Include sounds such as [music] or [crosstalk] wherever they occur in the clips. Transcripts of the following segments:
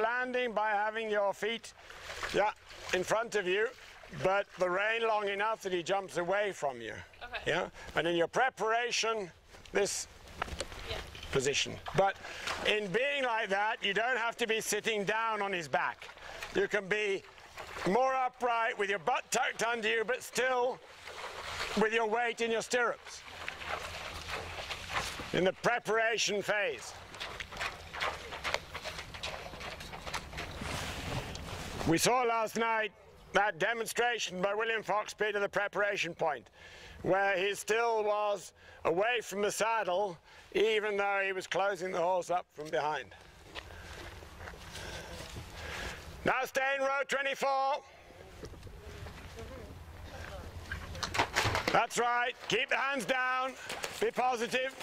landing by having your feet, yeah, in front of you, but the rein long enough that he jumps away from you. Okay. Yeah, and in your preparation, this Yeah. position. But in being like that, you don't have to be sitting down on his back. You can be more upright with your butt tucked under you, but still with your weight in your stirrups. In the preparation phase. We saw last night that demonstration by William Fox-Pitt to the preparation point, where he still was away from the saddle, even though he was closing the horse up from behind. Now stay in row 24. That's right. Keep the hands down. Be positive.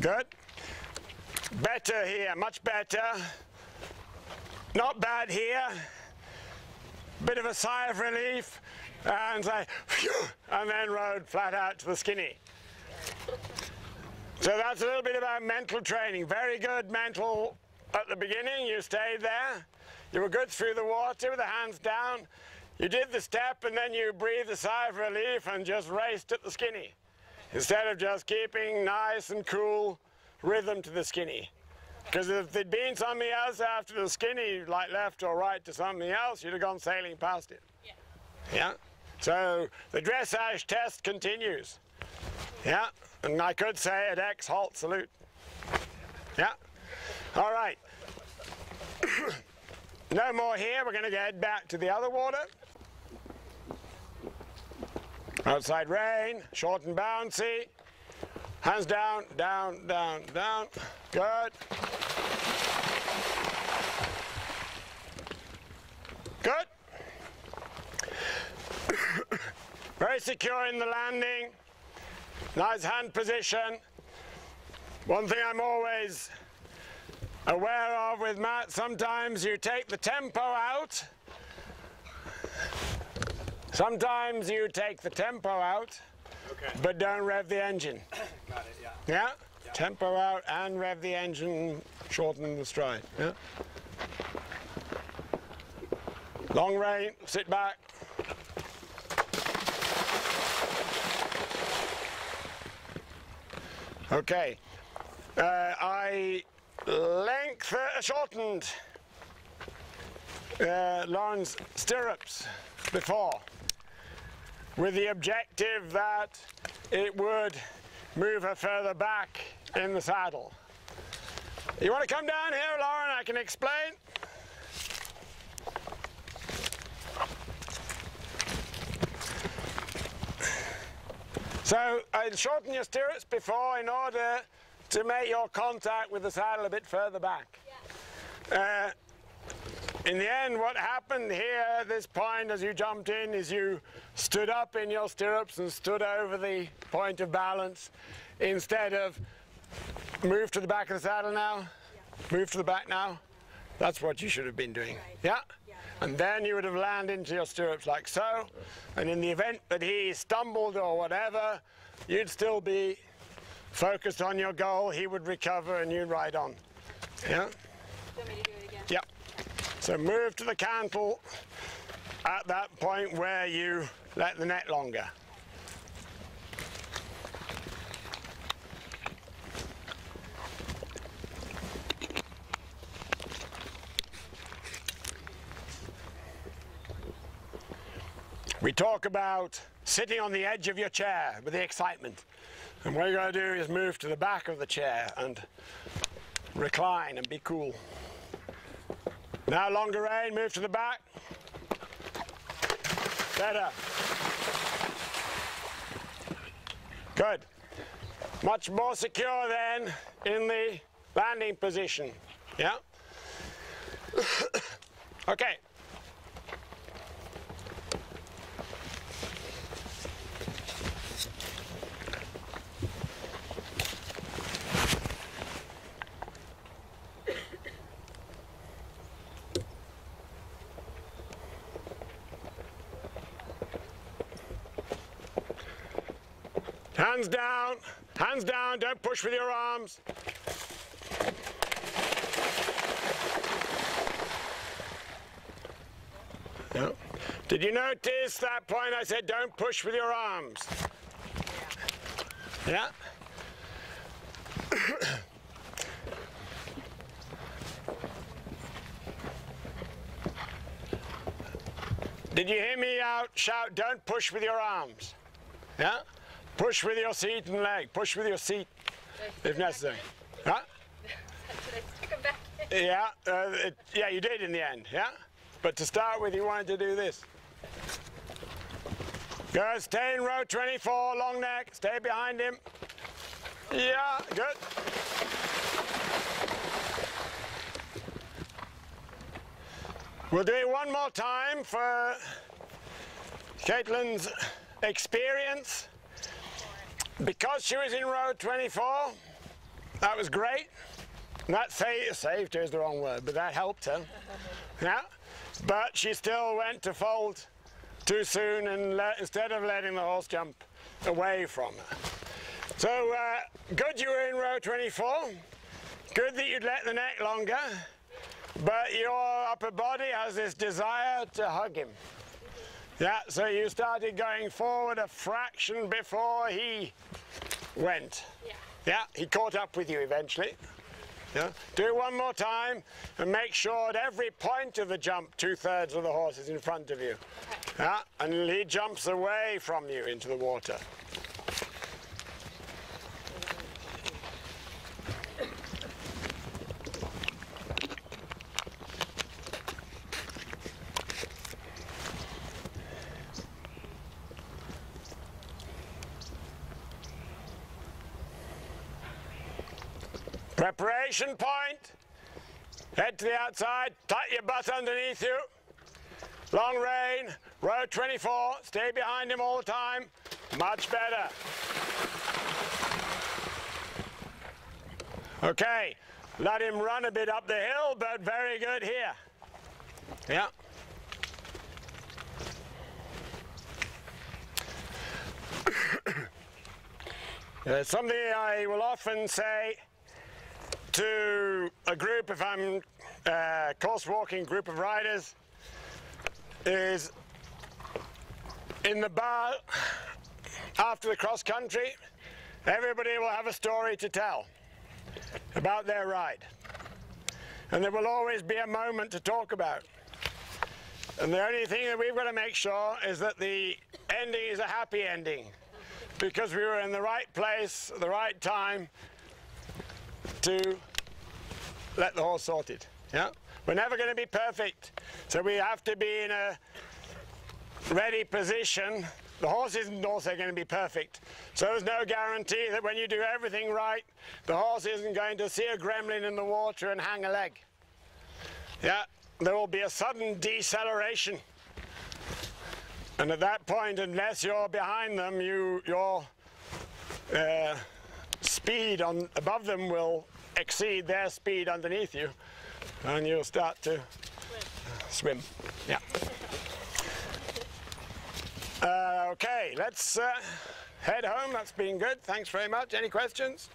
Good. Better here, much better. Not bad here. Bit of a sigh of relief and say, phew, and then rode flat out to the skinny. So that's a little bit about mental training. Very good mental at the beginning. You stayed there. You were good through the water with the hands down. You did the step and then you breathed a sigh of relief and just raced at the skinny. Instead of just keeping nice and cool rhythm to the skinny. Because if there'd been something else after the skinny, like left or right to something else, you'd have gone sailing past it. Yeah. Yeah? So the dressage test continues. Yeah? And I could say at X halt salute. Yeah? All right. [coughs] no more here. We're going to get back to the other water. Outside rein, short and bouncy. Hands down, down, down, down. Good. Good. [coughs] Very secure in the landing. Nice hand position. One thing I'm always aware of with Matt, sometimes you take the tempo out. Sometimes you take the tempo out, Okay. but don't rev the engine. [coughs] Got it, yeah. Yeah? Tempo out and rev the engine, shorten the stride. Yeah? Long rein, sit back. Okay. Uh, I length uh, shortened uh, Lauren's stirrups before with the objective that it would move her further back in the saddle. You want to come down here, Lauren? I can explain. So I shorten your stirrups before in order to make your contact with the saddle a bit further back. Uh, in the end, what happened here at this point as you jumped in is you stood up in your stirrups and stood over the point of balance instead of move to the back of the saddle now, move to the back now. That's what you should have been doing. Yeah? And then you would have landed into your stirrups like so. And in the event that he stumbled or whatever, you'd still be focused on your goal. He would recover and you'd ride on. Yeah? Do So move to the cantle at that point where you let the net longer. We talk about sitting on the edge of your chair with the excitement. And what you're going to do is move to the back of the chair and recline and be cool. Now longer rein, move to the back. Better. Good. Much more secure then in the landing position. Yeah? [coughs] okay. Hands down. Hands down. Don't push with your arms. No. Did you notice that point I said don't push with your arms? Yeah. yeah. [coughs] Did you hear me out shout, don't push with your arms? Yeah? Push with your seat and leg. Push with your seat if necessary. Huh? Yeah, uh, it, yeah, you did in the end, yeah? But to start with, you wanted to do this. Good, stay in row 24, long neck, stay behind him. Yeah, good. We'll do it one more time for Caitlin's experience. Because she was in row 24, that was great. That sa- saved her is the wrong word, but that helped her. Yeah, but she still went to fold too soon, and instead of letting the horse jump away from her. So uh, good you were in row 24. Good that you'd let the neck longer, but your upper body has this desire to hug him. Yeah, so you started going forward a fraction before he went. Yeah. Yeah, he caught up with you eventually. Yeah. Do it one more time and make sure at every point of the jump, two thirds of the horse is in front of you. Yeah, and he jumps away from you into the water. Preparation point. Head to the outside, tuck your butt underneath you. Long rein, row 24, stay behind him all the time. Much better. Okay, let him run a bit up the hill, but very good here. Yeah. [coughs] Uh, something I will often say to a group, if I'm uh, course walking group of riders, is in the bar after the cross country, everybody will have a story to tell about their ride. And there will always be a moment to talk about. And the only thing that we've got to make sure is that the ending is a happy ending because we were in the right place, the right time to let the horse sort it. Yeah? We're never going to be perfect, so we have to be in a ready position. The horse isn't also going to be perfect, so there's no guarantee that when you do everything right, the horse isn't going to see a gremlin in the water and hang a leg. Yeah, there will be a sudden deceleration. And at that point, unless you're behind them, you, your uh, speed on above them will exceed their speed underneath you, and you'll start to swim. Yeah. Uh, okay, let's uh, head home. That's been good. Thanks very much. Any questions?